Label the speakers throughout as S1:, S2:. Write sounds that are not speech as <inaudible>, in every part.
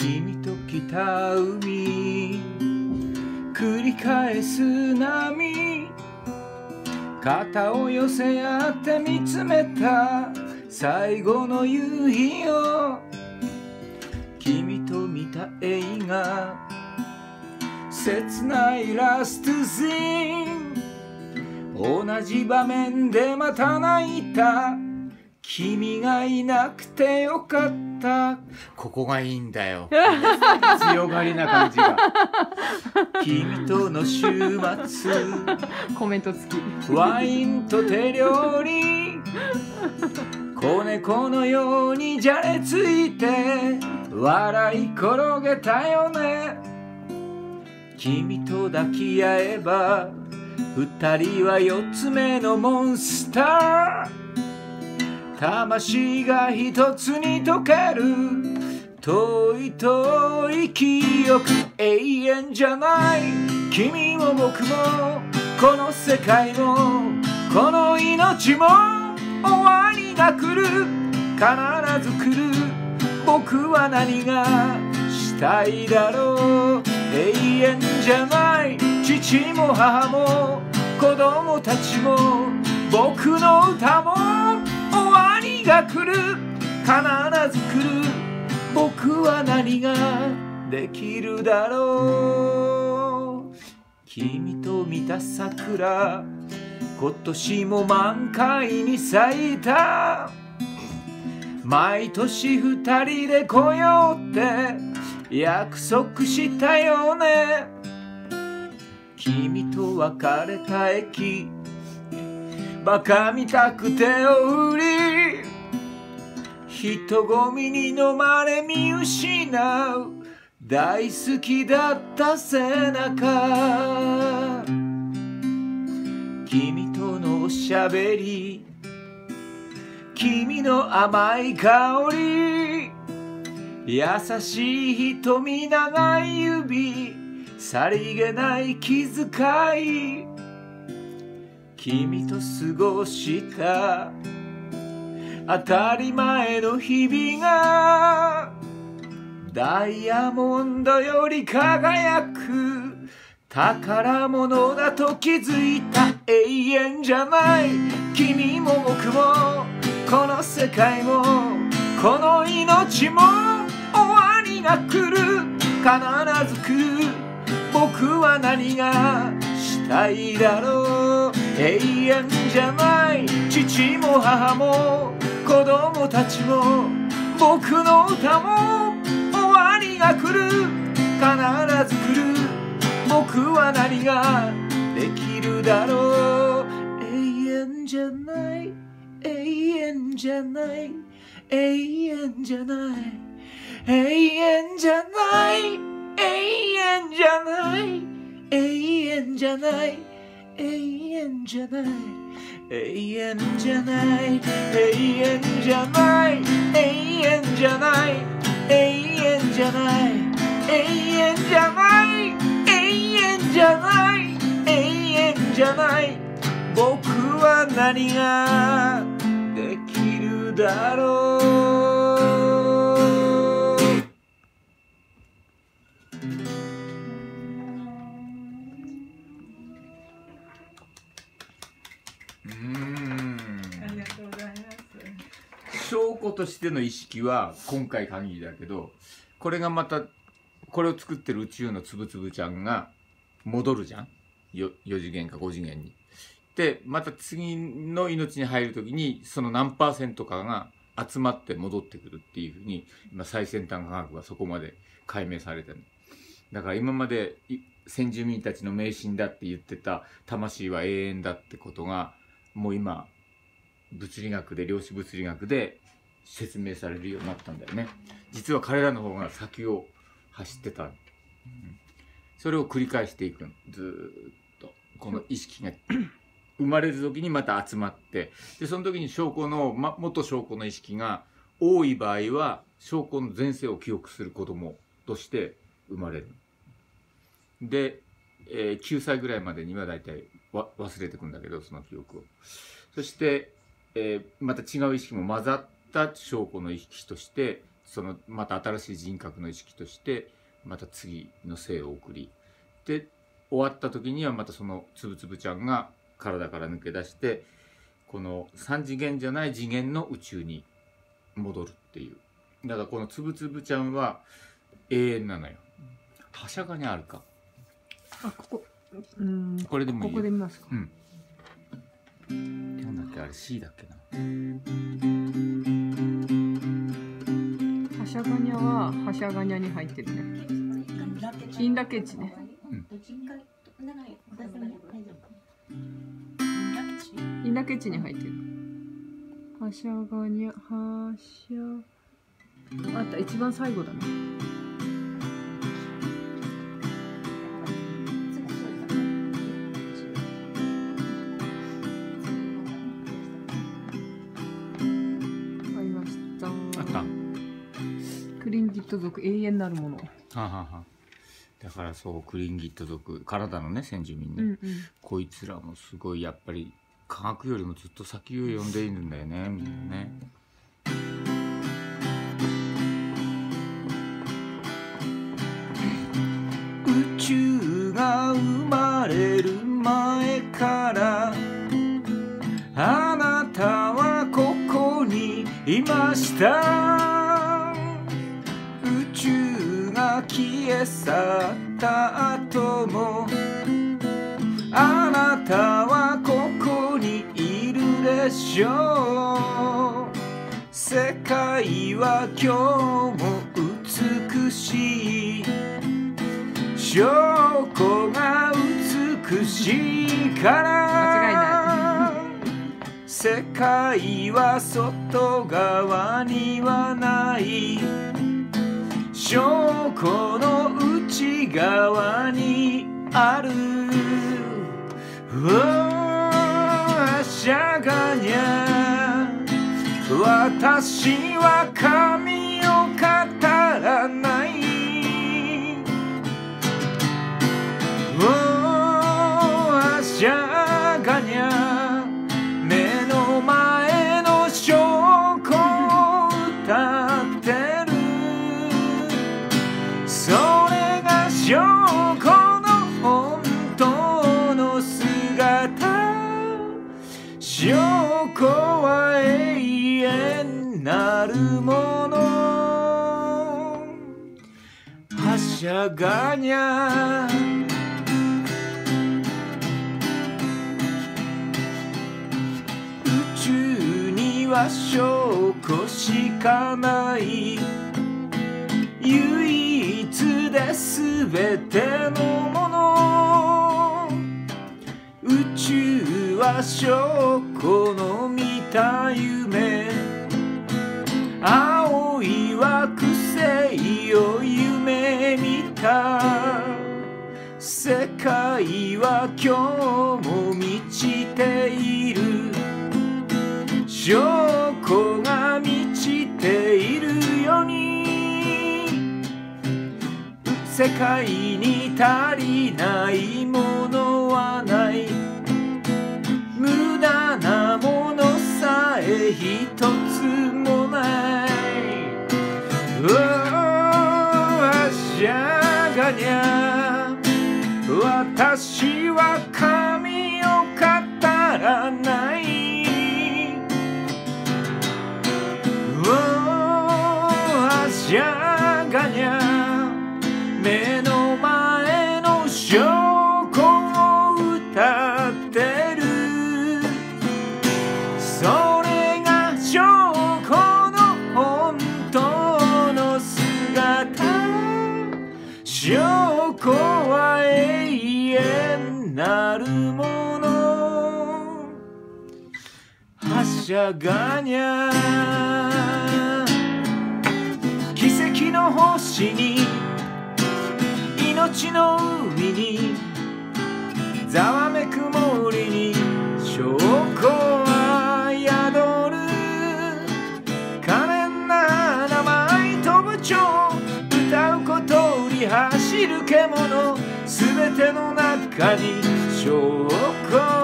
S1: 君と北海。繰り返す波。肩を寄せ合って見つめた。最後の夕日を。君と見た映画。切ないラストシーン。同じ場面でまた泣いた。君がいなくてよかった。ここがいいんだよ。<laughs> 強がりな感じが。<laughs> 君との週末。
S2: コメント付き。
S1: ワインと手料理。子猫のようにじゃれついて。笑い転げたよね。君と抱き合えば二人は四つ目のモンスター魂が一つに溶ける。遠い遠い記憶永遠じゃない。君も僕もこの世界もこの命も終わりが来る。必ず来る。僕は何がしたいだろう。永遠じゃない。父も母も子供たちも僕の歌もが来る必ず来る僕は何ができるだろう。君と見た桜今年も満開に咲いた。毎年二人で来ようって約束したよね。君と別れた駅。バカみたく手を振り人混みに飲まれ見失う。大好きだった背中。君とのおしゃべり。君の甘い香り。優しい瞳長い指。さりげない気遣い。君と過ごした当たり前の日々がダイヤモンドより輝く宝物だと気づいた永遠じゃない。君も僕もこの世界もこの命も終わりが来る。必ず来る。僕は何がしたいだろう。永遠じゃない。父も母も子供たちも僕の歌も終わりが来る。必ず来る？僕は何が？できるだろう。永遠じゃない永遠じゃない。永遠じゃない。永遠じゃない。永遠じゃない。永遠じゃない。永遠じゃない。永遠じゃない。永遠じゃない。永遠じゃない。永遠じゃない。永遠じゃない。永遠じゃない。永遠じゃない。僕は何ができるだろう。
S2: ありがとうございます
S1: 証拠としての意識は今回限りだけどこれがまたこれを作ってる宇宙のつぶつぶちゃんが戻るじゃんよ4次元か5次元に。でまた次の命に入る時にその何パーセントかが集まって戻ってくるっていうふうに今最先端科学はそこまで解明されてるだから今まで先住民たちの迷信だって言ってた魂は永遠だってことがもう今物理学で量子物理学で説明されるようになったんだよね。実は彼らの方が先を走ってた、うん。それを繰り返していくずっとこの意識が <clears throat> 生まれる時にまた集まって。でその時に証拠の、ま、元証拠の意識が多い場合は証拠の前世を記憶する子供として生まれる。で、えー9歳ぐらいまでには大体忘れてくんだけどその記憶を。そして、えーまた違う意識も混ざった証拠の意識としてそのまた新しい人格の意識としてまた次の生を送り。で終わった時にはまたそのつぶつぶちゃんが体から抜け出してこの3次元じゃない次元の宇宙に戻るっていう。だからこのつぶつぶちゃんは永遠なのよ。はしゃがにあるか。
S2: あここ。うん。
S1: これでもいいよ。
S2: ここで見ますか。
S1: うん。なんだっけあれ C だっけな。
S2: はしゃがにゃははしゃがにゃに入ってるね。インラケチね。インラケチに入ってる。はしゃがにゃはしゃあった一番最後だなト族永遠なるもの。
S1: はあはあは。あだからそうクリンギット族。カナダのね先住民ね、
S2: うんうん。
S1: こいつらもすごいやっぱり科学よりもずっと先を読んでいるんだよねみんなね。宇宙が生まれる前からあなたはここにいました去った後もあなたはここにいるでしょう。世界は今日も美しい。証拠が美しいから。世界は外側にはない。証拠の内側にある。うわしゃがにゃ。私は神を語らない。おしゃ宇宙には証拠しかない唯一で全てのもの宇宙は証拠の見た夢青い惑星をた世界は今日も満ちている。証拠が満ちているように。世界に足りないもの。しゃがにゃ目の前の証拠を歌ってる。それが証拠の本当の姿。証拠は永遠なるもの。はしゃがにゃ。奇跡の星に命の海にざわめく森に証拠は宿る。可憐な名前と部長歌う小鳥走る獣すべての中に証拠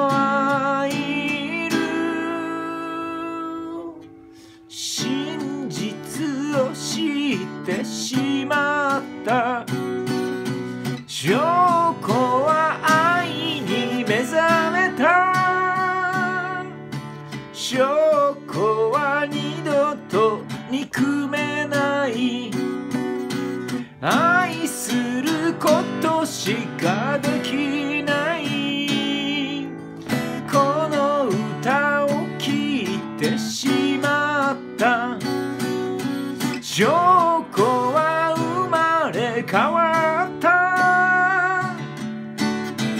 S1: 証拠は生まれ変わった。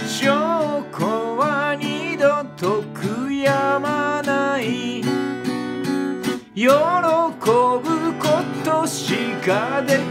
S1: 証拠は二度と悔やまない。喜ぶことしかできない。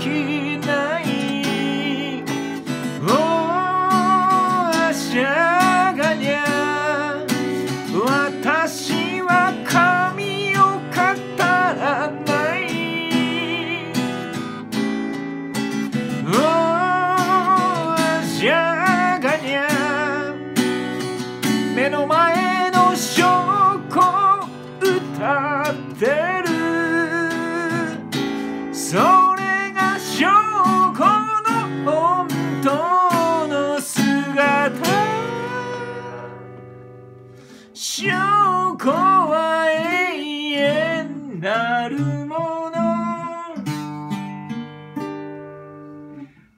S1: それが証拠の本当の姿証拠は永遠なるもの。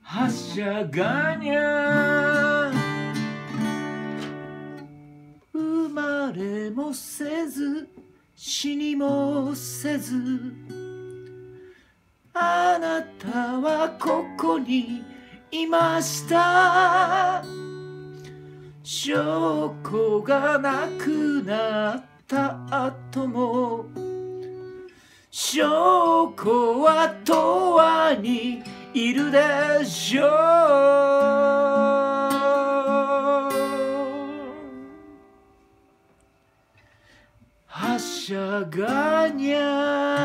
S1: はしゃがにゃ生まれもせず死にもせず。あなたはここにいました。証拠がなくなった後も証拠は永遠にいるでしょう。はしゃがにゃ